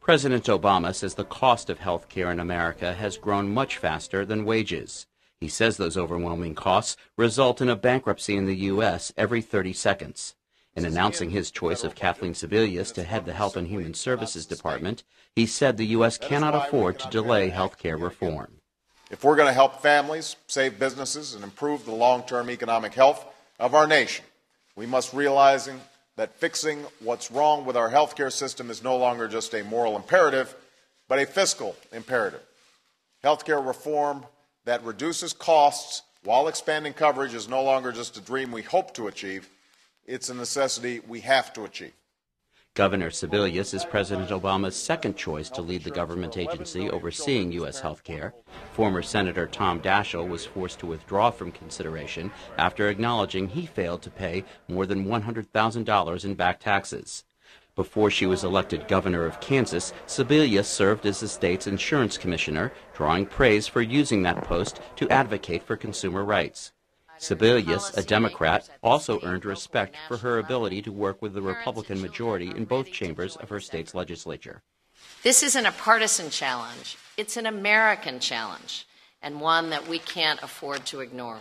President Obama says the cost of health care in America has grown much faster than wages. He says those overwhelming costs result in a bankruptcy in the U.S. every 30 seconds. In announcing his choice of Kathleen Sebelius to head the Health and Human Services Department, he said the U.S. cannot afford to delay health care reform. If we're going to help families, save businesses, and improve the long term economic health of our nation, we must realize that fixing what's wrong with our healthcare system is no longer just a moral imperative, but a fiscal imperative. Healthcare reform that reduces costs while expanding coverage is no longer just a dream we hope to achieve, it's a necessity we have to achieve. Governor Sebelius is President Obama's second choice to lead the government agency overseeing U.S. health care. Former Senator Tom Daschle was forced to withdraw from consideration after acknowledging he failed to pay more than $100,000 in back taxes. Before she was elected governor of Kansas, Sebelius served as the state's insurance commissioner, drawing praise for using that post to advocate for consumer rights. Sebelius, a Democrat, also earned respect for her ability to work with the Republican majority in both chambers of her state's legislature. This isn't a partisan challenge, it's an American challenge, and one that we can't afford to ignore.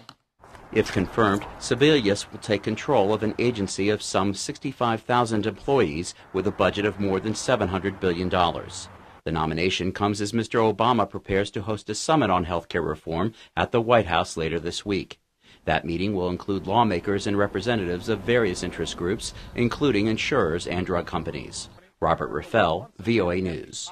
If confirmed, Sebelius will take control of an agency of some 65,000 employees with a budget of more than $700 billion. The nomination comes as Mr. Obama prepares to host a summit on health care reform at the White House later this week. That meeting will include lawmakers and representatives of various interest groups, including insurers and drug companies. Robert Raffaele, VOA News.